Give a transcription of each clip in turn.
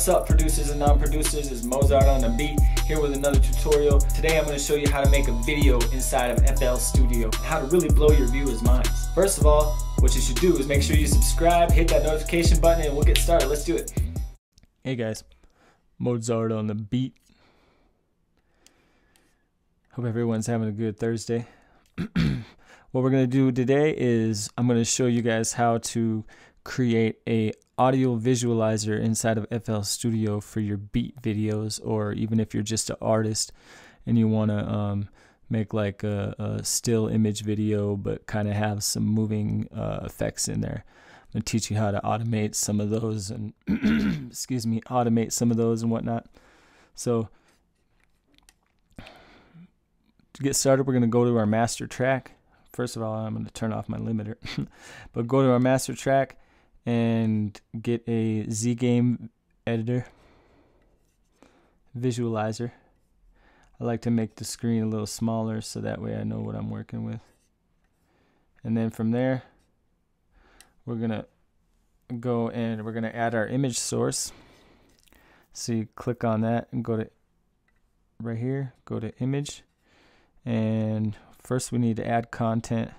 What's up producers and non-producers, it's Modezart on the beat here with another tutorial. Today I'm going to show you how to make a video inside of FL Studio and how to really blow your viewers' minds. First of all, what you should do is make sure you subscribe, hit that notification button and we'll get started. Let's do it. Hey guys, Modezart on the beat. Hope everyone's having a good Thursday. what we're going to do today is I'm going to show you guys how to create a audio visualizer inside of FL Studio for your beat videos, or even if you're just an artist and you want to um, make like a, a, still image video, but kind of have some moving uh, effects in there. I'm gonna teach you how to automate some of those and excuse me, automate some of those and whatnot. So to get started, we're gonna go to our master track. First of all, I'm gonna turn off my limiter, but go to our master track and get a Z game editor visualizer. I like to make the screen a little smaller so that way I know what I'm working with. And then from there, we're gonna go and we're gonna add our image source. So you click on that and go to right here, go to image. And first we need to add content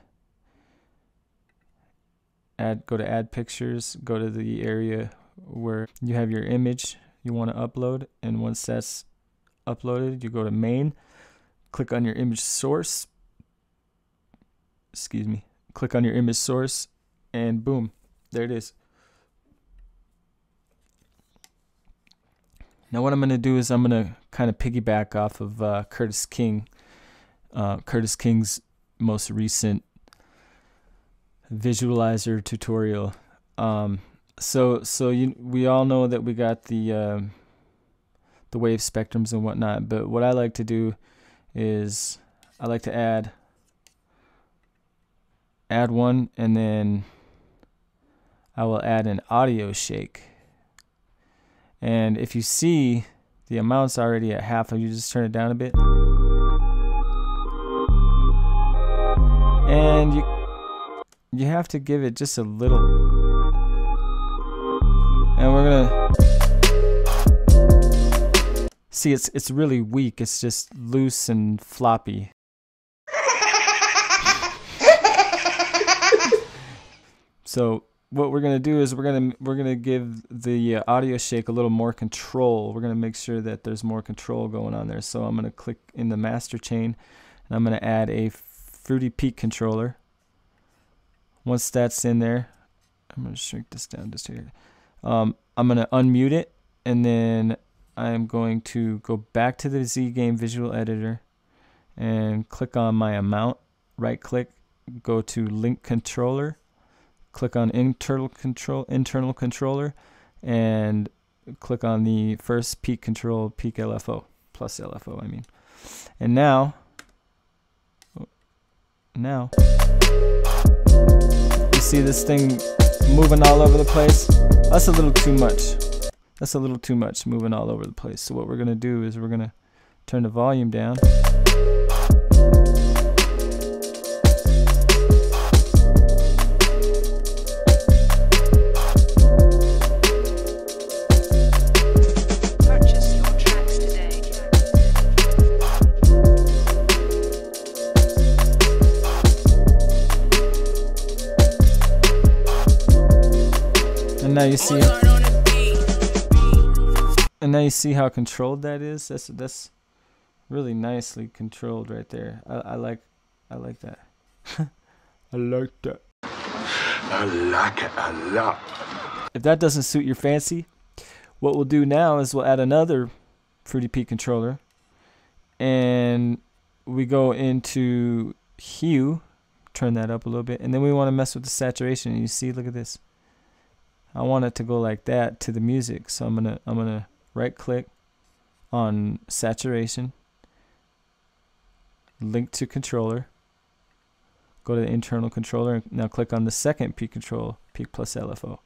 add go to add pictures go to the area where you have your image you want to upload and once that's uploaded you go to main click on your image source excuse me click on your image source and boom there it is. Now what I'm going to do is I'm going to kind of piggyback off of uh, Curtiss King uh, Curtiss King's most recent visualizer tutorial. Um, so so you, we all know that we got the uh, the wave spectrums and whatnot, but what I like to do is I like to add add one and then I will add an audio shake. And if you see the amount's already at half, you just turn it down a bit. And you you have to give it just a little. And we're gonna see it's it's really weak. It's just loose and floppy. so what we're gonna do is we're gonna we're gonna give the uh, audio shake a little more control. We're gonna make sure that there's more control going on there. So I'm gonna click in the master chain, and I'm gonna add a Fruity Peak controller. Once that's in there, I'm going to shrink this down just here. Um, I'm going to unmute it and then I'm going to go back to the Z Game Visual Editor and click on my amount. Right click, go to Link Controller, click on Internal Control Internal Controller, and click on the first peak control peak LFO plus LFO. I mean, and now, now see this thing moving all over the place. That's a little too much. That's a little too much moving all over the place. So what we're to do is we're to turn the volume down. Now you see And now you see how controlled that is. That's that's really nicely controlled right there. I, I like I like that. I like that. I like it a lot. If that doesn't suit your fancy, what we'll do now is we'll add another Fruity Peak controller and we go into hue, turn that up a little bit, and then we want to mess with the saturation. And you see, look at this. I want it to go like that to the music. So I'm gonna I'm gonna right click on saturation, link to controller, go to the internal controller, and now click on the second peak control, peak plus LFO.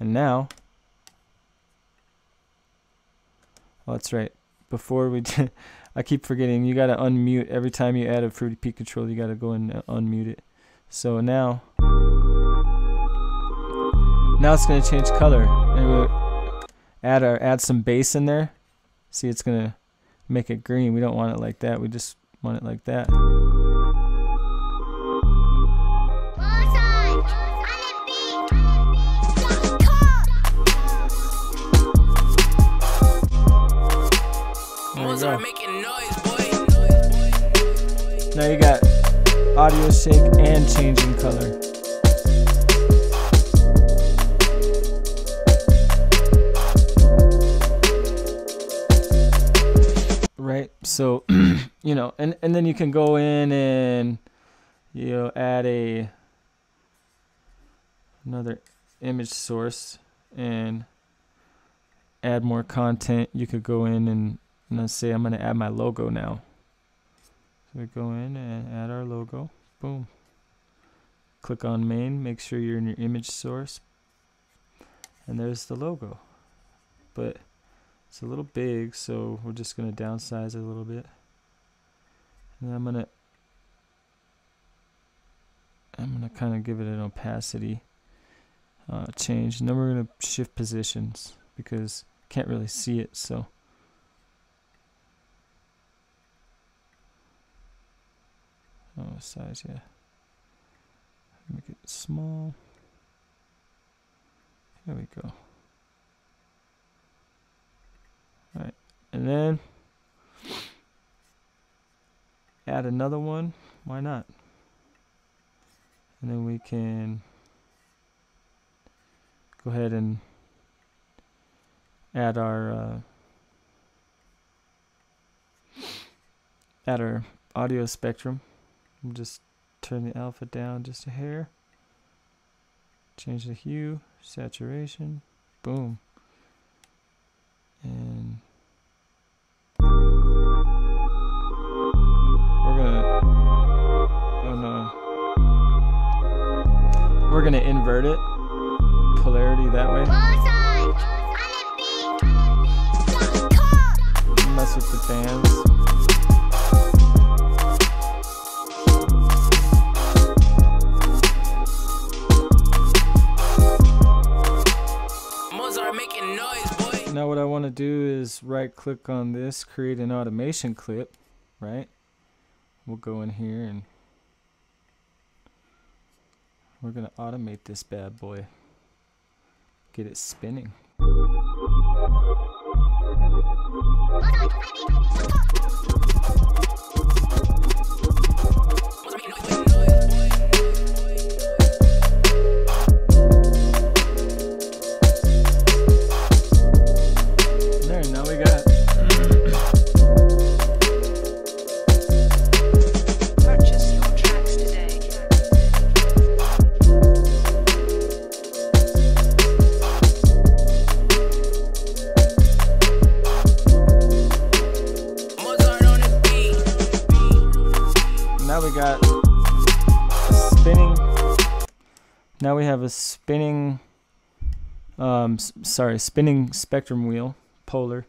And now, oh that's right, before we I keep forgetting, you gotta unmute, every time you add a Fruity Peak control. you gotta go and uh, unmute it. So now, now it's going to change color. And, add our add some bass in there. See, it's gonna make it green. We don't want it like that. We just want it like that. Now you got audio shake and changing color. So, you know, and, and then you can go in and you know add a another image source and add more content. You could go in and, and let's say I'm going to add my logo now. So we go in and add our logo. Boom. Click on main, make sure you're in your image source. And there's the logo. But it's a little big, so we're just going to downsize it a little bit. And I'm going to I'm going to kind of give it an opacity uh, change. And then we're going to shift positions because can't really see it, so Oh, size, yeah. Make it small. There we go. Alright, and then add another one. Why not? And then we can go ahead and add our uh, add our audio spectrum. Just turn the alpha down just a hair. Change the hue, saturation, boom. And invert it, polarity that way. Mess with the bands. Now what I want to do is right click on this, create an automation clip, right? We'll go in here and we're going to automate this bad boy. Get it spinning. Now we got spinning. Now we have a spinning, um, sorry, spinning spectrum wheel, polar.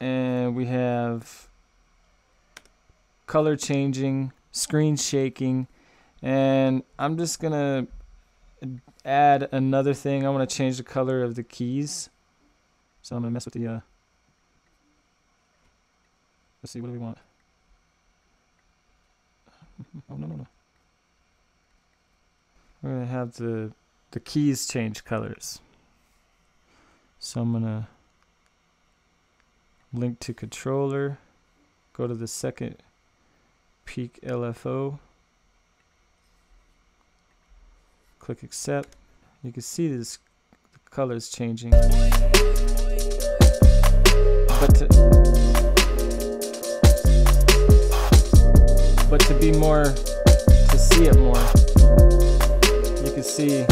And we have color changing, screen shaking, and I'm just gonna add another thing. I want to change the color of the keys. So I'm gonna mess with the, uh, let's see, what do we want? Oh, no, no, no. We're to have the, the keys change colors. So I'm to link to controller, go to the second peak LFO, click accept. You can see this the colors changing. Be more, to see it more, You can see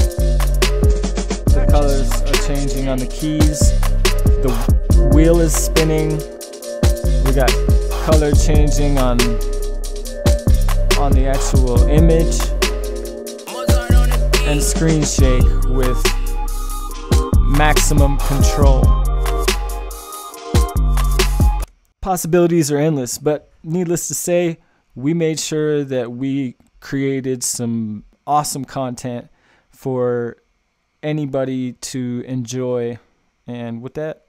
the colors are changing on the keys. The wheel is spinning. We got color changing on on the actual image and screen shake with maximum control. Possibilities are endless, but needless to say, we made sure that we created some awesome content for anybody to enjoy And with that,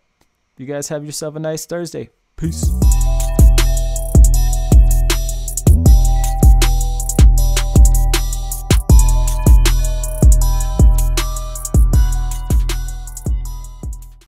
you guys have yourself a nice Thursday. Peace.